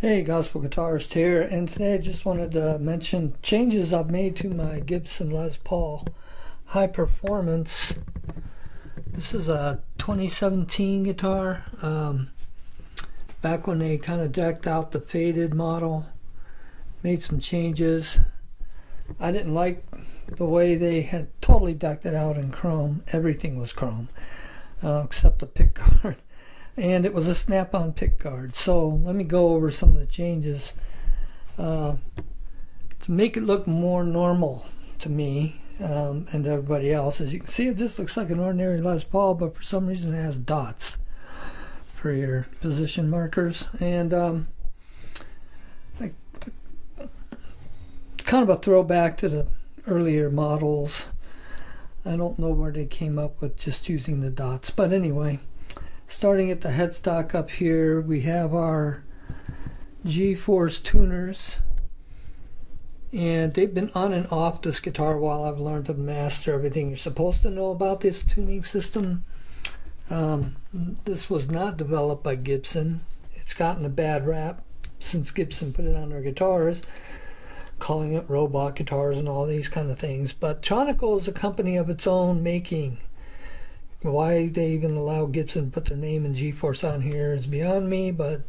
Hey, Gospel Guitarist here, and today I just wanted to mention changes I've made to my Gibson Les Paul High Performance. This is a 2017 guitar. Um, back when they kind of decked out the faded model, made some changes. I didn't like the way they had totally decked it out in chrome. Everything was chrome, uh, except the pick guard and it was a snap-on pick guard. So let me go over some of the changes uh, to make it look more normal to me um, and everybody else. As you can see, it just looks like an ordinary Les Paul, but for some reason it has dots for your position markers, and um, I, it's kind of a throwback to the earlier models. I don't know where they came up with just using the dots, but anyway starting at the headstock up here, we have our G-Force tuners. And they've been on and off this guitar while I've learned to master everything you're supposed to know about this tuning system. Um, this was not developed by Gibson. It's gotten a bad rap since Gibson put it on their guitars, calling it robot guitars and all these kind of things. But Tronical is a company of its own making. Why they even allow Gibson to put their name and G-Force on here is beyond me, but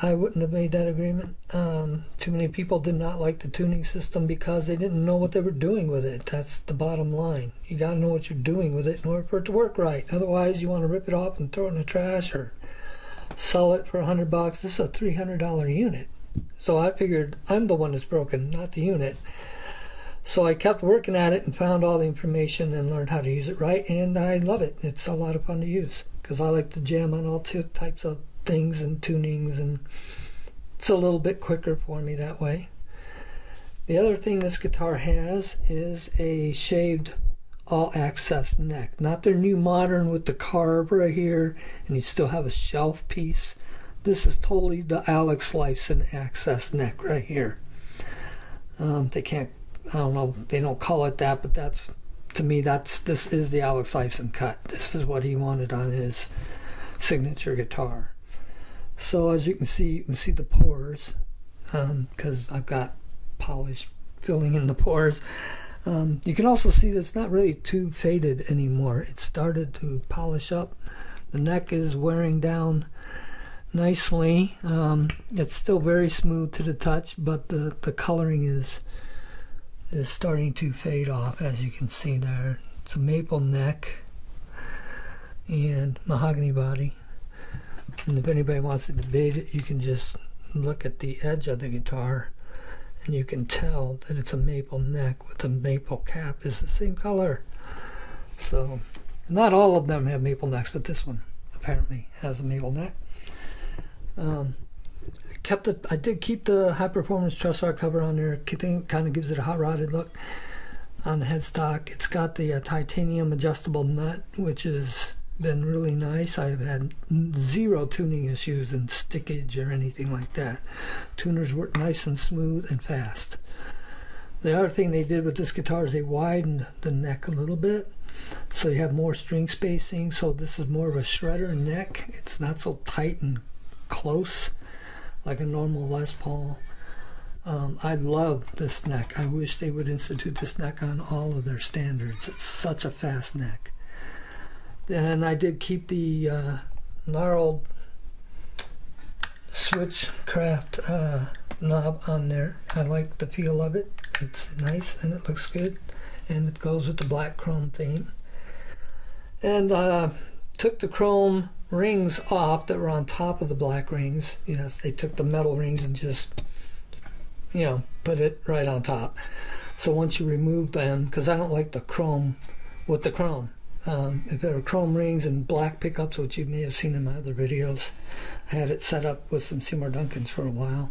I wouldn't have made that agreement. Um, too many people did not like the tuning system because they didn't know what they were doing with it. That's the bottom line. You got to know what you're doing with it in order for it to work right. Otherwise, you want to rip it off and throw it in the trash or sell it for a hundred bucks. This is a three hundred dollar unit. So I figured I'm the one that's broken, not the unit. So I kept working at it and found all the information and learned how to use it right, and I love it. It's a lot of fun to use because I like to jam on all two types of things and tunings, and it's a little bit quicker for me that way. The other thing this guitar has is a shaved all access neck. Not their new modern with the carve right here, and you still have a shelf piece. This is totally the Alex Lifeson access neck right here. Um, they can't I don't know, they don't call it that, but that's to me that's this is the Alex Lifeson cut. This is what he wanted on his signature guitar. So as you can see, you can see the pores because um, I've got polish filling in the pores. Um, you can also see that it's not really too faded anymore. It started to polish up. The neck is wearing down nicely. Um, it's still very smooth to the touch, but the, the coloring is is starting to fade off as you can see there. It's a maple neck and mahogany body. And if anybody wants to debate it, you can just look at the edge of the guitar and you can tell that it's a maple neck with a maple cap is the same color. So not all of them have maple necks, but this one apparently has a maple neck. Um, kept it. I did keep the high performance truss rod cover on there. Kind of gives it a hot rodded look on the headstock. It's got the uh, titanium adjustable nut, which has been really nice. I've had zero tuning issues and stickage or anything like that. Tuners work nice and smooth and fast. The other thing they did with this guitar is they widened the neck a little bit so you have more string spacing so this is more of a shredder neck it's not so tight and close like a normal Les Paul. Um, I love this neck. I wish they would institute this neck on all of their standards. It's such a fast neck. Then I did keep the uh, gnarled Switchcraft uh, knob on there. I like the feel of it. It's nice and it looks good. And it goes with the black chrome theme. And uh, took the chrome rings off that were on top of the black rings. Yes, they took the metal rings and just, you know, put it right on top. So once you remove them, because I don't like the chrome with the chrome. Um, if there are chrome rings and black pickups, which you may have seen in my other videos, I had it set up with some Seymour Duncans for a while.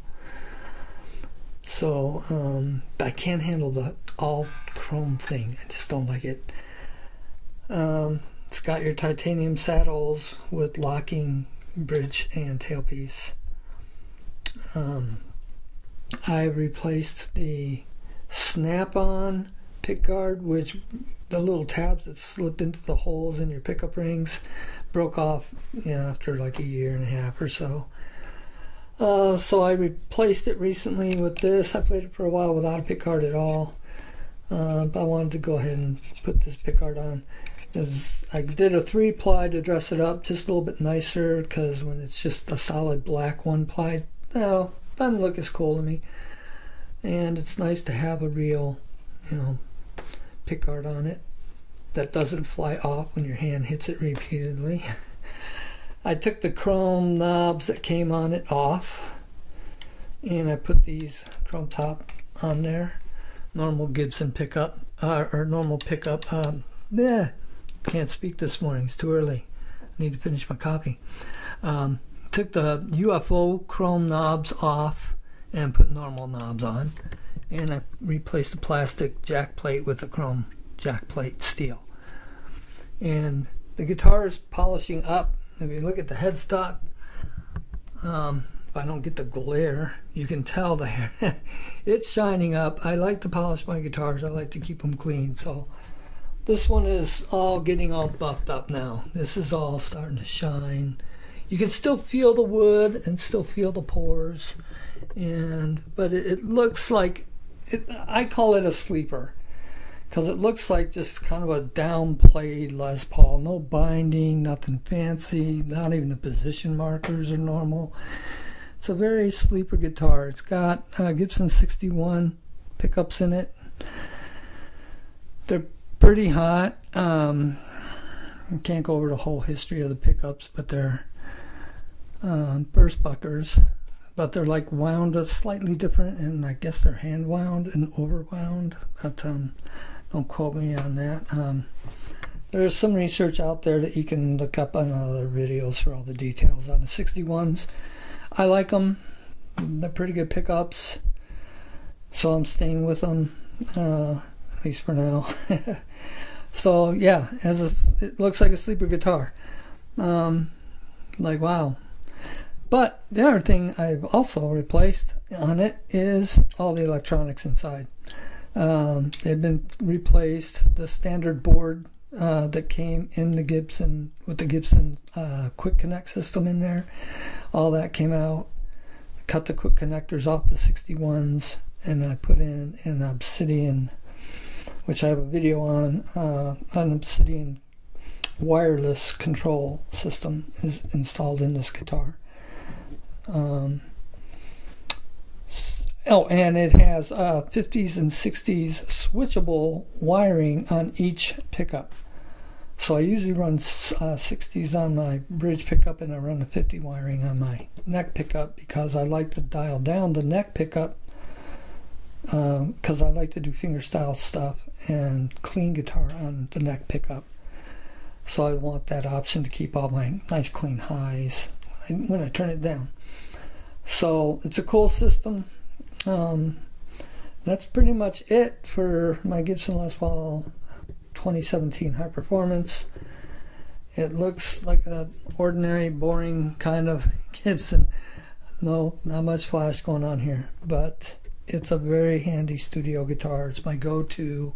So um, I can't handle the all chrome thing. I just don't like it. Um, it's got your titanium saddles with locking bridge and tailpiece. Um, I replaced the snap-on pickguard, which the little tabs that slip into the holes in your pickup rings broke off you know, after like a year and a half or so. Uh, so I replaced it recently with this. I played it for a while without a pickguard at all. Uh, but I wanted to go ahead and put this pickguard on. Is I did a three ply to dress it up just a little bit nicer because when it's just a solid black one ply, no, doesn't look as cool to me. And it's nice to have a real, you know, pickguard on it that doesn't fly off when your hand hits it repeatedly. I took the chrome knobs that came on it off and I put these chrome top on there. Normal Gibson pickup, uh, or normal pickup. Um, yeah, can't speak this morning. It's too early. I need to finish my copy. Um, took the UFO chrome knobs off and put normal knobs on. And I replaced the plastic jack plate with the chrome jack plate steel. And the guitar is polishing up. If you look at the headstock, um, if I don't get the glare, you can tell the it's shining up. I like to polish my guitars. I like to keep them clean. So this one is all getting all buffed up now. This is all starting to shine. You can still feel the wood and still feel the pores, and but it, it looks like it, I call it a sleeper because it looks like just kind of a downplayed Les Paul. No binding, nothing fancy, not even the position markers are normal. It's a very sleeper guitar. It's got uh, Gibson 61 pickups in it. They're pretty hot. Um, I can't go over the whole history of the pickups, but they're um, Burstbuckers, but they're like wound a slightly different, and I guess they're hand wound and overwound. But um, don't quote me on that. Um, there's some research out there that you can look up on other videos for all the details on the 61s. I like them. They're pretty good pickups, so I'm staying with them. Uh, least for now. so yeah, as it looks like a sleeper guitar. Um, like wow. But the other thing I've also replaced on it is all the electronics inside. Um, they've been replaced. The standard board uh, that came in the Gibson with the Gibson uh, quick connect system in there, all that came out. Cut the quick connectors off the 61s, and I put in an Obsidian which I have a video on, uh, an Obsidian wireless control system is installed in this guitar. Um, oh, and it has uh, 50s and 60s switchable wiring on each pickup. So I usually run uh, 60s on my bridge pickup and I run a 50 wiring on my neck pickup because I like to dial down the neck pickup because um, I like to do fingerstyle stuff and clean guitar on the neck pickup. So I want that option to keep all my nice clean highs when I turn it down. So it's a cool system. Um, that's pretty much it for my Gibson Les Paul 2017 High Performance. It looks like an ordinary, boring kind of Gibson. No, not much flash going on here, but it's a very handy studio guitar. It's my go-to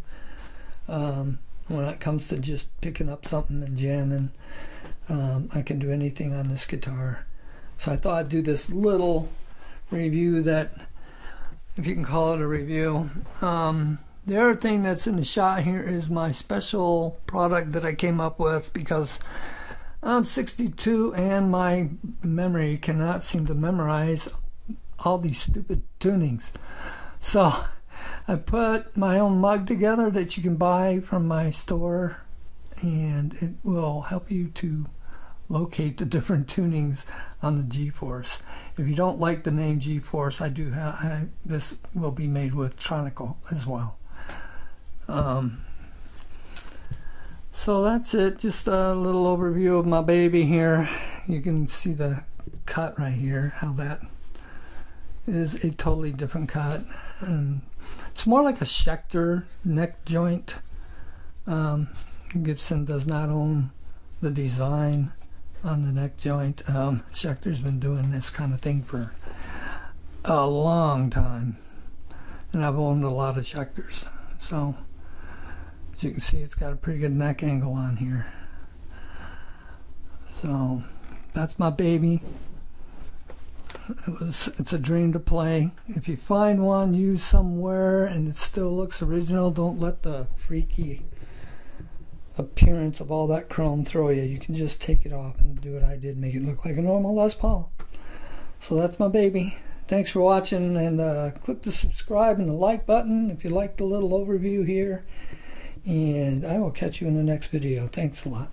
um, when it comes to just picking up something and jamming. Um, I can do anything on this guitar. So I thought I'd do this little review that, if you can call it a review. Um, the other thing that's in the shot here is my special product that I came up with because I'm 62 and my memory cannot seem to memorize all these stupid tunings. So I put my own mug together that you can buy from my store, and it will help you to locate the different tunings on the G-Force. If you don't like the name G-Force, I do have I, this will be made with Tronical as well. Um, so that's it. Just a little overview of my baby here. You can see the cut right here. How that is a totally different cut. And it's more like a Schecter neck joint. Um, Gibson does not own the design on the neck joint. Um, Schecter's been doing this kind of thing for a long time. And I've owned a lot of Schecters. So, as you can see, it's got a pretty good neck angle on here. So, that's my baby. It was, it's a dream to play. If you find one used somewhere and it still looks original, don't let the freaky appearance of all that chrome throw you. You can just take it off and do what I did, make it look like a normal Les Paul. So that's my baby. Thanks for watching and uh, click the subscribe and the like button if you like the little overview here. And I will catch you in the next video. Thanks a lot.